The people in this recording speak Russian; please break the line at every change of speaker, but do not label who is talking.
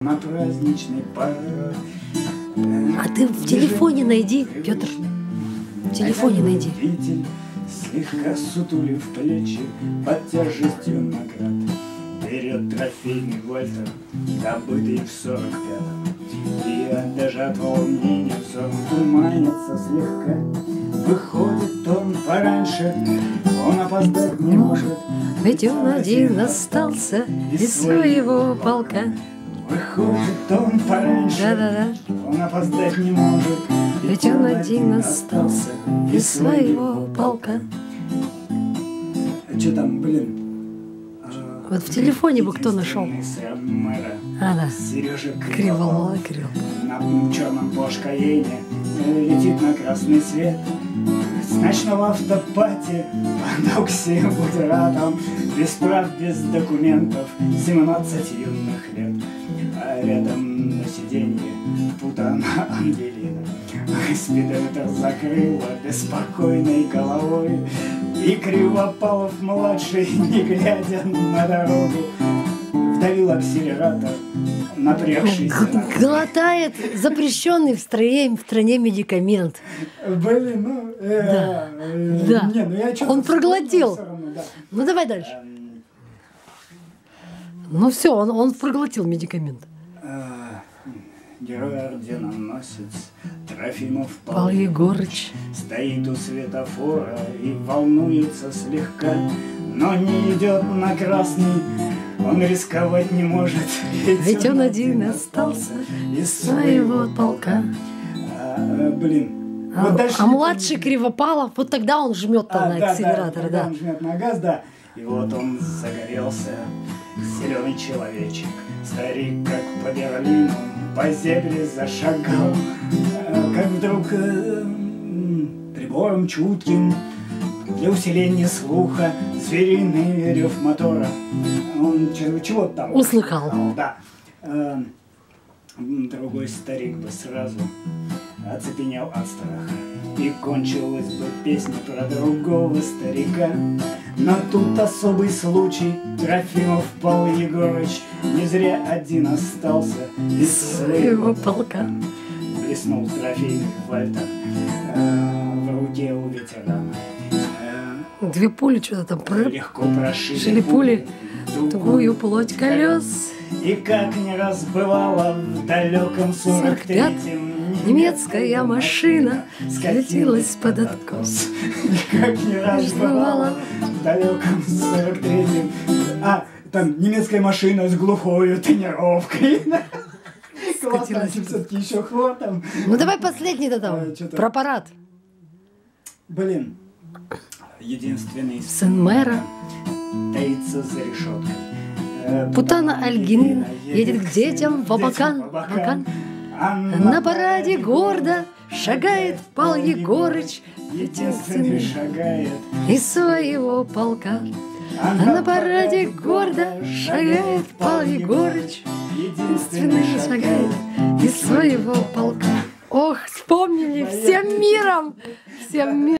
на праздничный парад.
А ты в телефоне найди, Петр. В телефоне найди.
Водитель, слегка сутулив плечи под тяжестью наград. Берет трофейный Вольтер, добытый в сорок пятом. И от даже от волнения взор туманится слегка. Выходит он пораньше, он опоздать не может.
Ведь он один остался из своего полка.
Выходит он пораньше,
Да-да-да.
он опоздать не может.
Ведь он один остался из своего полка.
Что там, блин? А,
Вот в телефоне бы кто нашел. А, да.
Сережа
Криволова,
Криволова
криво.
на черном Порш-Каене летит на красный свет. С ночного автопати под оксибутиратом Без прав, без документов, 17 юных лет. Рядом на сиденье путана Ангелина. Спидометр закрыла беспокойной головой. И Кривопалов-младший, не глядя на дорогу, Вдавил акселератор, напрягшийся на
Глотает запрещенный в стране, в стране медикамент.
Блин, ну... э,
Да,
э,
да.
Не, ну я
Он проглотил.
равно, да.
Ну давай дальше. Ну все, он, он проглотил медикамент.
Герой орденоносец Трофимов
Павел Егорыч.
Стоит у светофора и волнуется слегка, Но не идет на красный, он рисковать не может.
Ведь он один остался
из
Своего полка.
А, блин,
А,
вот дальше
а младший Кривопалов, вот тогда он жмет
А,
на
да,
акселератор,
да,
да.
он жмет на газ, да. И вот он загорелся, зеленый человечек. Старик, как по Берлину, по зебре зашагал. Э, Как вдруг э, прибором чутким для усиления слуха звериный рев мотора. Он чего, там?
Услыхал.
Да. Э, Другой старик бы сразу оцепенел от страха. И кончилась бы песня про другого старика. Но тут особый случай, Трофимов Павел Егорыч Не зря один остался из своего
полка.
Блеснул трофейный Вальтер э, в руке у ветерана. Э,
Две пули что-то там про...
Легко прошили
Шили пули,
тугую
тугую плоть колес.
и как не раз бывало в далеком сорок
45-м Немецкая машина скатилась под откос.
Как не раз бывало в далеком сорок третьем А, там немецкая машина с глухой тренировкой. Классно,
Скатилась.
все-таки еще хлор там.
Ну давай последний-то там,
А, чё-то-
про парад.
Блин, единственный
Сын мэра.
таится за решеткой. Э,
Путана Альгин едет к детям в Абакан.
в Абакан.
На параде гордо шагает Пал Егорыч,
единственный
единственный
шагает.
из своего полка. А на параде гордо шагает Пал Егорыч, единственный шагает из своего полка. Ох, вспомнили всем миром, всем миром.